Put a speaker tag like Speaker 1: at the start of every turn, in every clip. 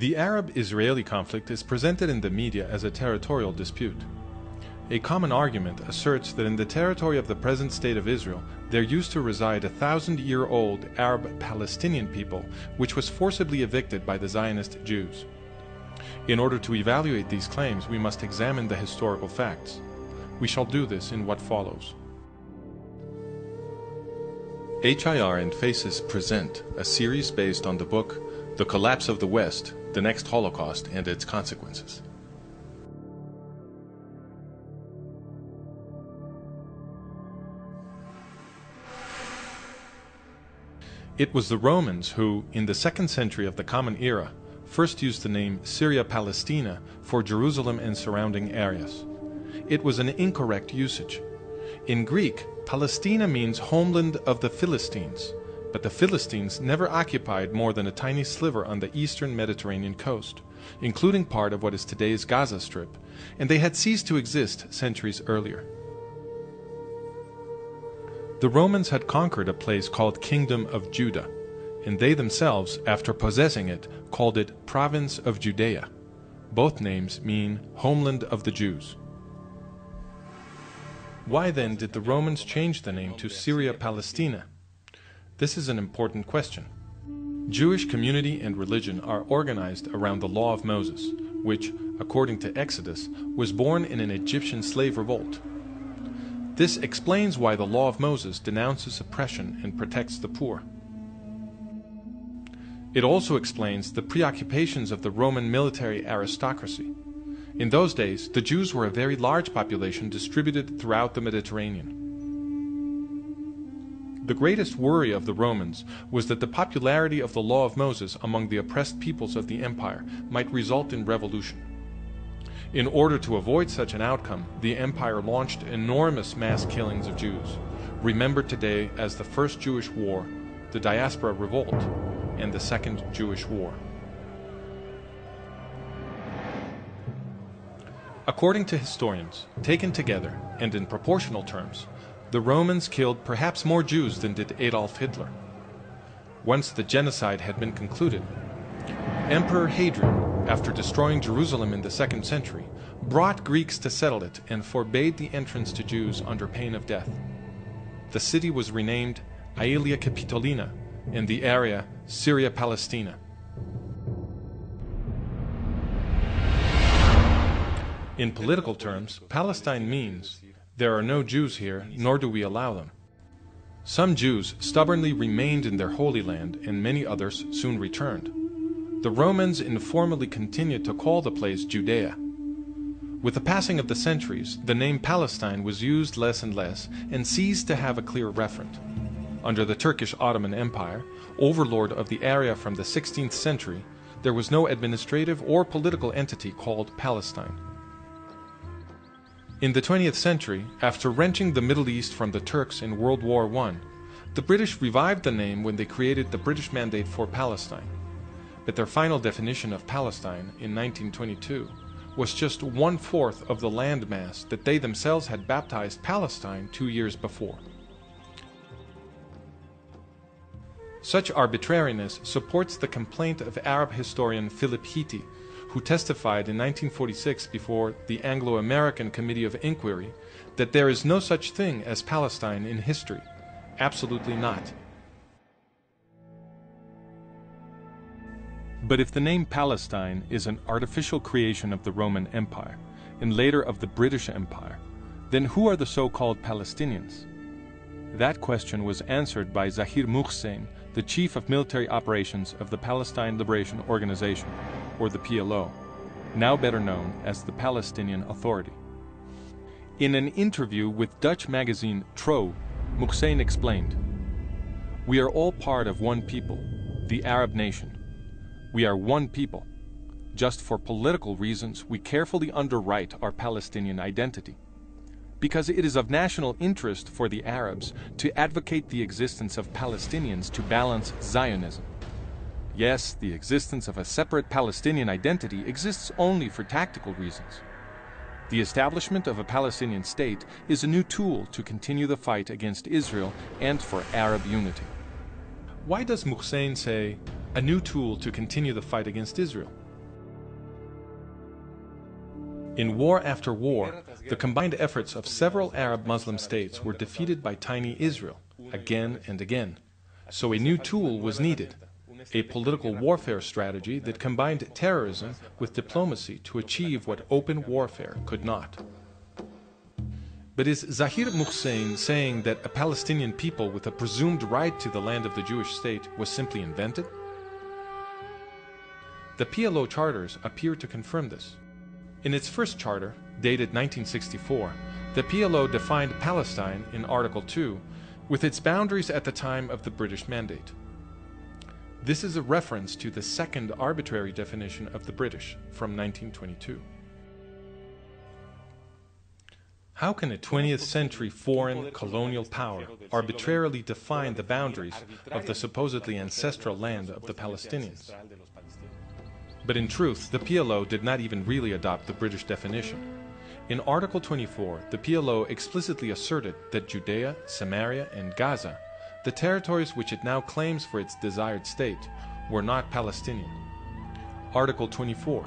Speaker 1: The Arab Israeli conflict is presented in the media as a territorial dispute. A common argument asserts that in the territory of the present state of Israel there used to reside a thousand year old Arab Palestinian people which was forcibly evicted by the Zionist Jews. In order to evaluate these claims, we must examine the historical facts. We shall do this in what follows. HIR and FACES present a series based on the book The Collapse of the West The Next Holocaust and Its Consequences. It was the Romans who, in the second century of the Common Era, first used the name Syria Palestina for Jerusalem and surrounding areas. It was an incorrect usage. In Greek, Palestina means homeland of the Philistines, but the Philistines never occupied more than a tiny sliver on the eastern Mediterranean coast, including part of what is today's Gaza Strip, and they had ceased to exist centuries earlier. The Romans had conquered a place called Kingdom of Judah, and they themselves, after possessing it, called it Province of Judea. Both names mean homeland of the Jews. Why then did the Romans change the name to Syria Palestina? This is an important question. Jewish community and religion are organized around the law of Moses, which, according to Exodus, was born in an Egyptian slave revolt. This explains why the law of Moses denounces oppression and protects the poor. It also explains the preoccupations of the Roman military aristocracy. In those days, the Jews were a very large population distributed throughout the Mediterranean. The greatest worry of the Romans was that the popularity of the law of Moses among the oppressed peoples of the empire might result in revolution. In order to avoid such an outcome, the empire launched enormous mass killings of Jews, remembered today as the First Jewish War, the Diaspora Revolt, and the Second Jewish War. According to historians, taken together and in proportional terms, the Romans killed perhaps more Jews than did Adolf Hitler. Once the genocide had been concluded, Emperor Hadrian after destroying Jerusalem in the second century, brought Greeks to settle it and forbade the entrance to Jews under pain of death. The city was renamed Aelia Capitolina and the area Syria Palestina. In political terms, Palestine means there are no Jews here, nor do we allow them. Some Jews stubbornly remained in their Holy Land, and many others soon returned. The Romans informally continued to call the place Judea. With the passing of the centuries, the name Palestine was used less and less and ceased to have a clear referent. Under the Turkish Ottoman Empire, overlord of the area from the 16th century, there was no administrative or political entity called Palestine. In the 20th century, after wrenching the Middle East from the Turks in World War I, the British revived the name when they created the British Mandate for Palestine but their final definition of Palestine in 1922 was just one fourth of the landmass that they themselves had baptized Palestine two years before. Such arbitrariness supports the complaint of Arab historian Philip Hitti, who testified in 1946 before the Anglo American Committee of Inquiry that there is no such thing as Palestine in history. Absolutely not. But if the name Palestine is an artificial creation of the Roman Empire, and later of the British Empire, then who are the so-called Palestinians? That question was answered by Zahir Muhsen, the chief of military operations of the Palestine Liberation Organization, or the PLO, now better known as the Palestinian Authority. In an interview with Dutch magazine Trouw, Muhsen explained, We are all part of one people, the Arab nation. We are one people. Just for political reasons, we carefully underwrite our Palestinian identity. Because it is of national interest for the Arabs to advocate the existence of Palestinians to balance Zionism. Yes, the existence of a separate Palestinian identity exists only for tactical reasons. The establishment of a Palestinian state is a new tool to continue the fight against Israel and for Arab unity. Why does Muhsen say, a new tool to continue the fight against Israel. In war after war, the combined efforts of several Arab Muslim states were defeated by tiny Israel, again and again. So a new tool was needed a political warfare strategy that combined terrorism with diplomacy to achieve what open warfare could not. But is Zahir Muhsin saying that a Palestinian people with a presumed right to the land of the Jewish state was simply invented? The PLO charters appear to confirm this. In its first charter, dated 1964, the PLO defined Palestine in Article 2 with its boundaries at the time of the British Mandate. This is a reference to the second arbitrary definition of the British from 1922. How can a 20th century foreign colonial power arbitrarily define the boundaries of the supposedly ancestral land of the Palestinians? But in truth, the PLO did not even really adopt the British definition. In Article 24, the PLO explicitly asserted that Judea, Samaria, and Gaza the territories which it now claims for its desired state were not Palestinian. Article 24.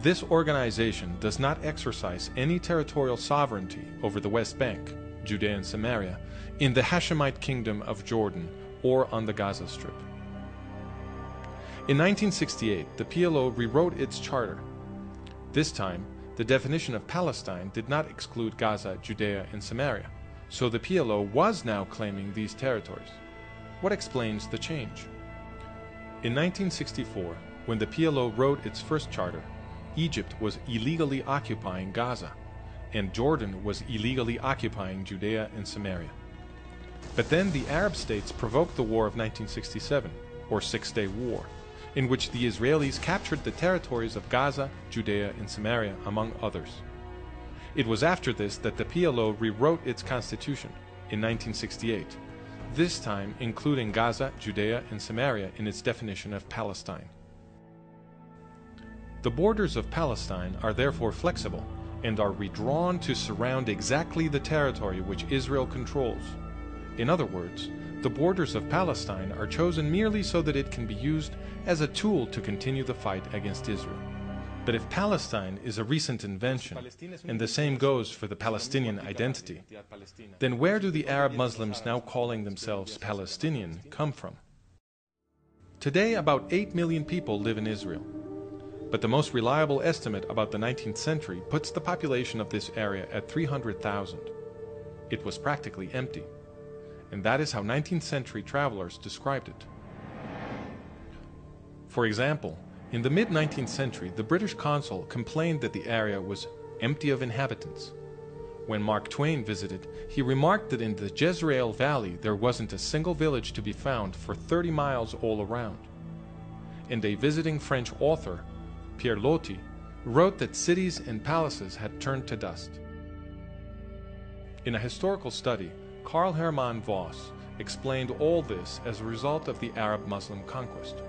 Speaker 1: This organization does not exercise any territorial sovereignty over the West Bank, Judea and Samaria, in the Hashemite kingdom of Jordan or on the Gaza Strip. In 1968, the PLO rewrote its charter. This time, the definition of Palestine did not exclude Gaza, Judea, and Samaria. So the PLO was now claiming these territories. What explains the change? In 1964, when the PLO wrote its first charter, Egypt was illegally occupying Gaza, and Jordan was illegally occupying Judea and Samaria. But then the Arab states provoked the War of 1967, or Six Day War, in which the Israelis captured the territories of Gaza, Judea, and Samaria, among others. It was after this that the PLO rewrote its constitution in 1968, this time including Gaza, Judea, and Samaria in its definition of Palestine. The borders of Palestine are therefore flexible and are redrawn to surround exactly the territory which Israel controls. In other words, the borders of Palestine are chosen merely so that it can be used as a tool to continue the fight against Israel. But if Palestine is a recent invention, and the same goes for the Palestinian identity, then where do the Arab Muslims now calling themselves Palestinian come from? Today, about 8 million people live in Israel. But the most reliable estimate about the 19th century puts the population of this area at 300,000. It was practically empty. And that is how 19th century travelers described it. For example, in the mid 19th century, the British consul complained that the area was empty of inhabitants. When Mark Twain visited, he remarked that in the Jezreel Valley there wasn't a single village to be found for 30 miles all around. And a visiting French author, Pierre Loti, wrote that cities and palaces had turned to dust. In a historical study, Carl Hermann Voss explained all this as a result of the Arab Muslim conquest.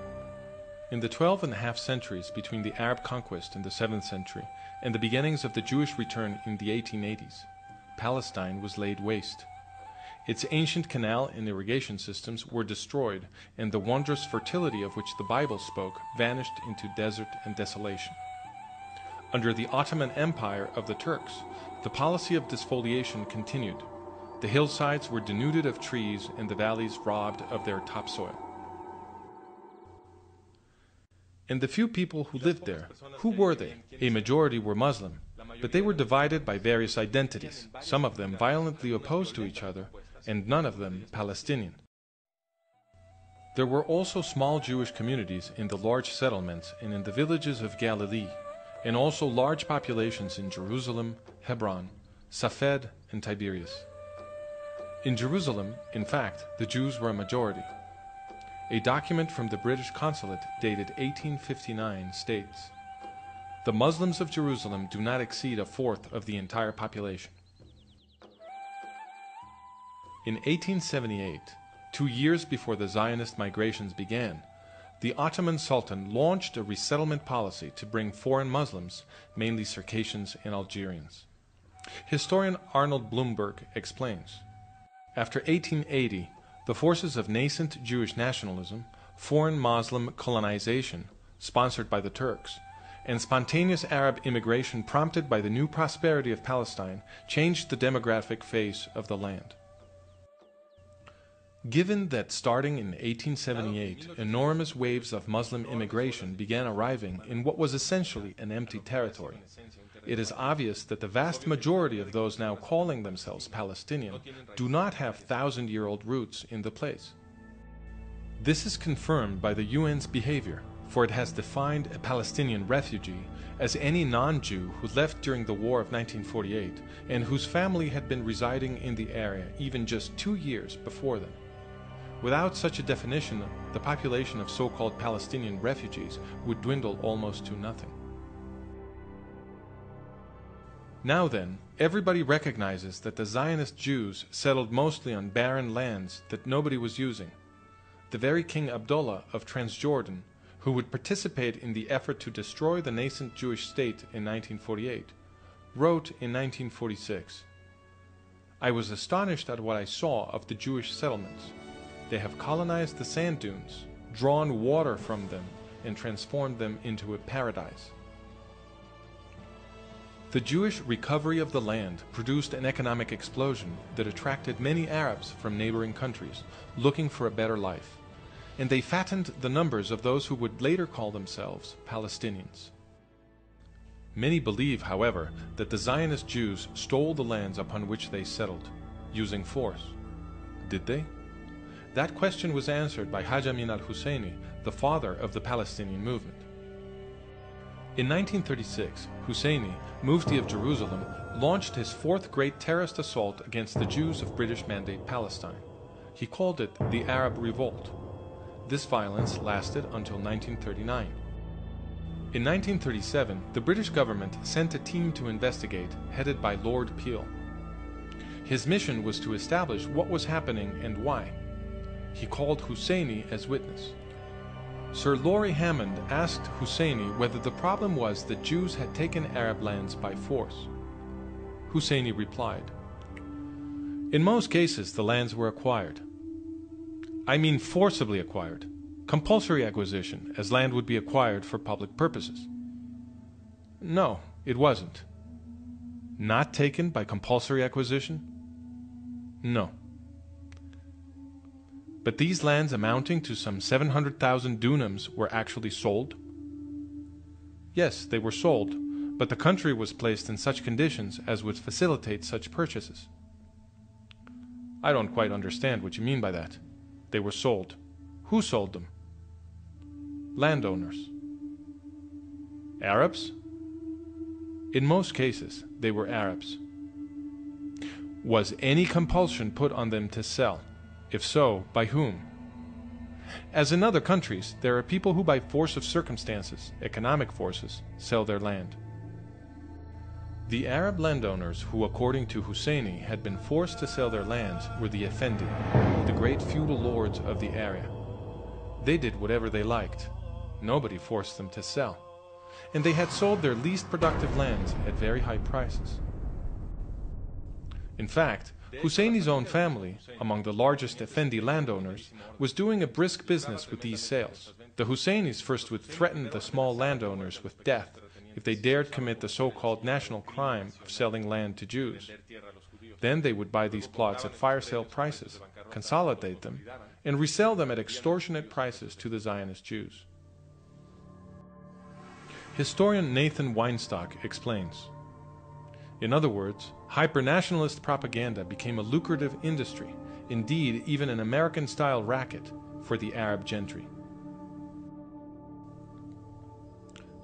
Speaker 1: In the twelve and a half centuries between the Arab conquest in the 7th century and the beginnings of the Jewish return in the 1880s, Palestine was laid waste. Its ancient canal and irrigation systems were destroyed, and the wondrous fertility of which the Bible spoke vanished into desert and desolation. Under the Ottoman Empire of the Turks, the policy of desfoliation continued. The hillsides were denuded of trees and the valleys robbed of their topsoil. And the few people who lived there, who were they? A majority were Muslim, but they were divided by various identities, some of them violently opposed to each other, and none of them Palestinian. There were also small Jewish communities in the large settlements and in the villages of Galilee, and also large populations in Jerusalem, Hebron, Safed, and Tiberias. In Jerusalem, in fact, the Jews were a majority. A document from the British consulate dated 1859 states The Muslims of Jerusalem do not exceed a fourth of the entire population. In 1878, two years before the Zionist migrations began, the Ottoman Sultan launched a resettlement policy to bring foreign Muslims, mainly Circassians and Algerians. Historian Arnold Blumberg explains After 1880, the forces of nascent Jewish nationalism, foreign Moslem colonization, sponsored by the Turks, and spontaneous Arab immigration prompted by the new prosperity of Palestine changed the demographic face of the land. Given that starting in 1878 enormous waves of Muslim immigration began arriving in what was essentially an empty territory, it is obvious that the vast majority of those now calling themselves Palestinian do not have thousand year old roots in the place. This is confirmed by the UN's behavior, for it has defined a Palestinian refugee as any non Jew who left during the War of 1948 and whose family had been residing in the area even just two years before then. Without such a definition, the population of so called Palestinian refugees would dwindle almost to nothing. Now then, everybody recognizes that the Zionist Jews settled mostly on barren lands that nobody was using. The very King Abdullah of Transjordan, who would participate in the effort to destroy the nascent Jewish state in 1948, wrote in 1946 I was astonished at what I saw of the Jewish settlements. They have colonized the sand dunes, drawn water from them, and transformed them into a paradise. The Jewish recovery of the land produced an economic explosion that attracted many Arabs from neighboring countries looking for a better life, and they fattened the numbers of those who would later call themselves Palestinians. Many believe, however, that the Zionist Jews stole the lands upon which they settled, using force. Did they? That question was answered by Haj Amin al-Husseini, the father of the Palestinian movement. In 1936, Husseini, Mufti of Jerusalem, launched his fourth great terrorist assault against the Jews of British Mandate Palestine. He called it the Arab Revolt. This violence lasted until 1939. In 1937, the British government sent a team to investigate, headed by Lord Peel. His mission was to establish what was happening and why. He called Husseini as witness. Sir Laurie Hammond asked Husseini whether the problem was that Jews had taken Arab lands by force. Husseini replied, In most cases, the lands were acquired. I mean forcibly acquired, compulsory acquisition, as land would be acquired for public purposes. No, it wasn't. Not taken by compulsory acquisition? No. But these lands amounting to some 700,000 dunams were actually sold? Yes, they were sold, but the country was placed in such conditions as would facilitate such purchases. I don't quite understand what you mean by that. They were sold. Who sold them? Landowners. Arabs? In most cases, they were Arabs. Was any compulsion put on them to sell? If so, by whom? As in other countries, there are people who, by force of circumstances, economic forces, sell their land. The Arab landowners who, according to Husseini, had been forced to sell their lands were the Effendi, the great feudal lords of the area. They did whatever they liked. Nobody forced them to sell. And they had sold their least productive lands at very high prices. In fact, Husseini's own family, among the largest Effendi landowners, was doing a brisk business with these sales. The Husseinis first would threaten the small landowners with death if they dared commit the so-called national crime of selling land to Jews. Then they would buy these plots at fire sale prices, consolidate them, and resell them at extortionate prices to the Zionist Jews. Historian Nathan Weinstock explains in other words, hyper-nationalist propaganda became a lucrative industry, indeed even an American-style racket, for the Arab gentry.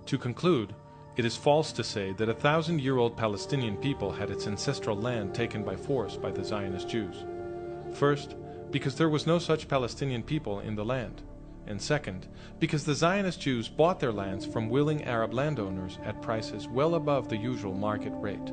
Speaker 1: To conclude, it is false to say that a thousand-year-old Palestinian people had its ancestral land taken by force by the Zionist Jews. First, because there was no such Palestinian people in the land, and second, because the Zionist Jews bought their lands from willing Arab landowners at prices well above the usual market rate.